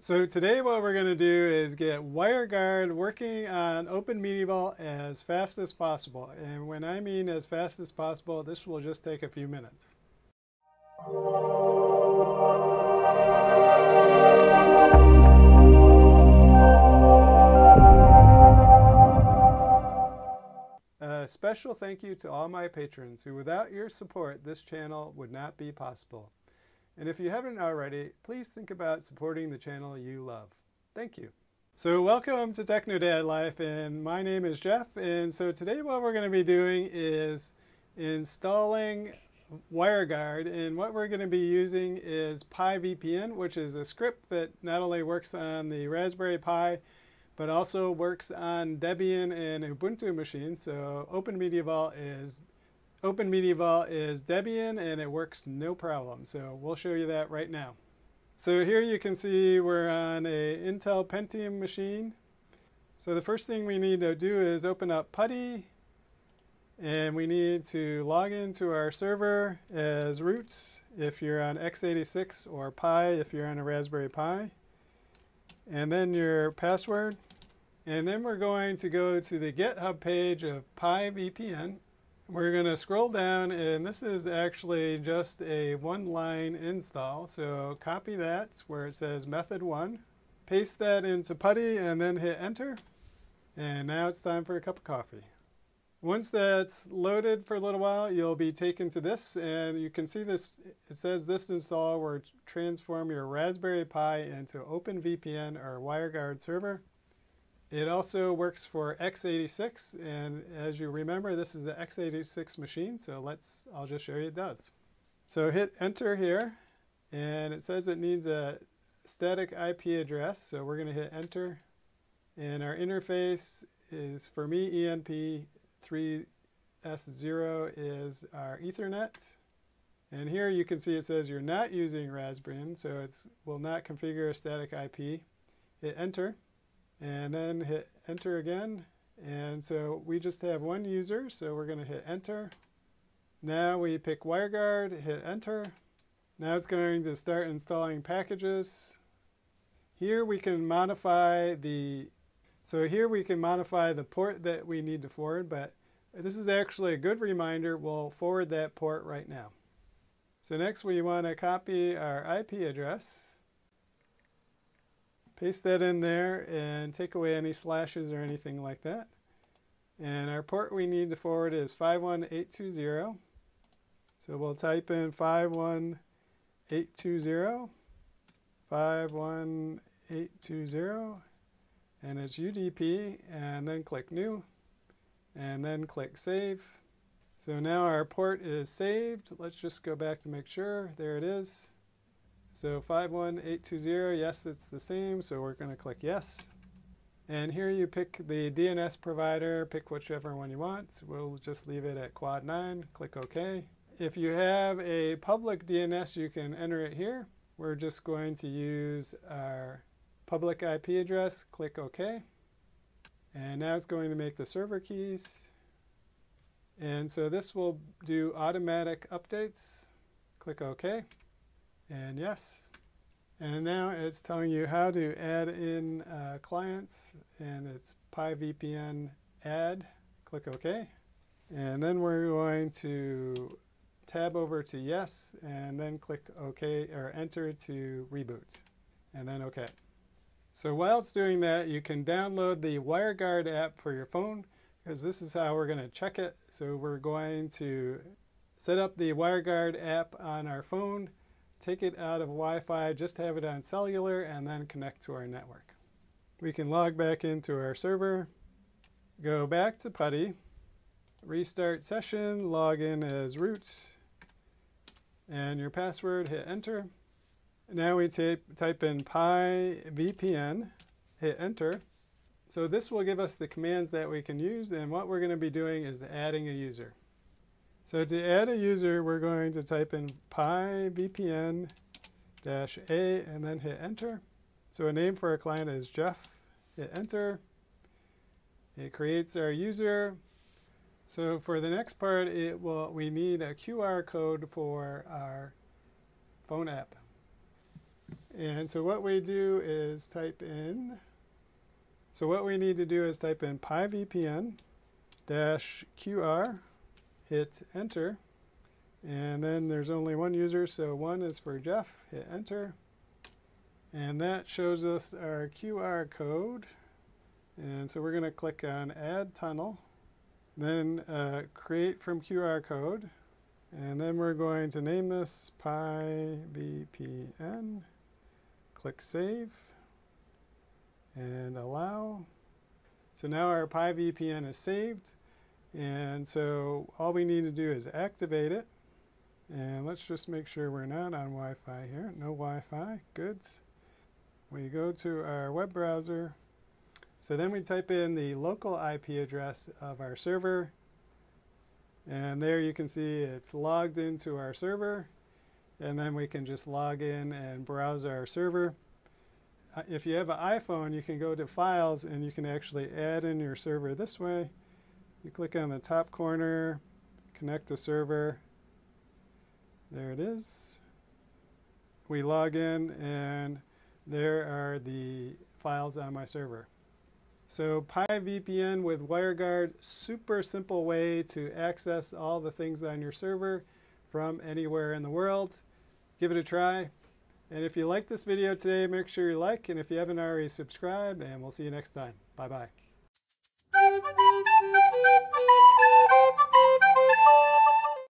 So today what we're going to do is get WireGuard working on Open Vault as fast as possible. And when I mean as fast as possible, this will just take a few minutes. A special thank you to all my patrons who without your support this channel would not be possible. And if you haven't already, please think about supporting the channel you love. Thank you. So welcome to TechnoDad Life, and my name is Jeff. And so today what we're going to be doing is installing WireGuard. And what we're going to be using is PiVPN, which is a script that not only works on the Raspberry Pi, but also works on Debian and Ubuntu machines. So Open Media Vault is Open is Debian and it works no problem. So we'll show you that right now. So here you can see we're on a Intel Pentium machine. So the first thing we need to do is open up PuTTY and we need to log into our server as root if you're on x86 or Pi if you're on a Raspberry Pi. And then your password. And then we're going to go to the GitHub page of PiVPN we're going to scroll down and this is actually just a one line install. So copy that where it says method one, paste that into PuTTY and then hit enter. And now it's time for a cup of coffee. Once that's loaded for a little while, you'll be taken to this and you can see this, it says this install will transform your Raspberry Pi into OpenVPN or WireGuard server. It also works for x86, and as you remember, this is the x86 machine, so let's, I'll just show you it does. So hit enter here, and it says it needs a static IP address, so we're going to hit enter. And our interface is, for me, ENP3S0 is our Ethernet. And here you can see it says you're not using Raspbian, so it will not configure a static IP. Hit enter and then hit enter again. And so we just have one user, so we're going to hit enter. Now we pick WireGuard, hit enter. Now it's going to start installing packages. Here we can modify the, so here we can modify the port that we need to forward, but this is actually a good reminder. We'll forward that port right now. So next we want to copy our IP address. Paste that in there and take away any slashes or anything like that. And our port we need to forward is 51820. So we'll type in 51820, 51820, and it's UDP, and then click New, and then click Save. So now our port is saved. Let's just go back to make sure. There it is. So 51820, yes, it's the same, so we're going to click yes. And here you pick the DNS provider, pick whichever one you want. We'll just leave it at quad 9, click OK. If you have a public DNS, you can enter it here. We're just going to use our public IP address, click OK. And now it's going to make the server keys. And so this will do automatic updates. Click OK and yes. And now it's telling you how to add in uh, clients and it's PiVPN add. Click OK. And then we're going to tab over to yes and then click OK or enter to reboot and then OK. So while it's doing that, you can download the WireGuard app for your phone because this is how we're going to check it. So we're going to set up the WireGuard app on our phone take it out of Wi-Fi, just have it on cellular, and then connect to our network. We can log back into our server, go back to PuTTY, restart session, log in as root, and your password, hit enter. Now we type in pi VPN, hit enter. So this will give us the commands that we can use, and what we're going to be doing is adding a user. So to add a user, we're going to type in pivpn-a and then hit enter. So a name for our client is Jeff. Hit enter. It creates our user. So for the next part, it will we need a QR code for our phone app. And so what we do is type in, so what we need to do is type in PiVPN dash QR, hit enter, and then there's only one user, so one is for Jeff, hit enter, and that shows us our QR code. And so we're going to click on add tunnel, then uh, create from QR code, and then we're going to name this PiVPN. Click Save and Allow. So now our PiVPN is saved. And so all we need to do is activate it. And let's just make sure we're not on Wi-Fi here. No Wi-Fi. Goods. We go to our web browser. So then we type in the local IP address of our server. And there you can see it's logged into our server and then we can just log in and browse our server. Uh, if you have an iPhone, you can go to Files and you can actually add in your server this way. You click on the top corner, connect to server. There it is. We log in and there are the files on my server. So PiVPN with WireGuard, super simple way to access all the things on your server from anywhere in the world give it a try. And if you like this video today, make sure you like, and if you haven't already, subscribe, and we'll see you next time. Bye-bye.